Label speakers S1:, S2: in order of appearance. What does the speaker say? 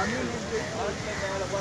S1: I'm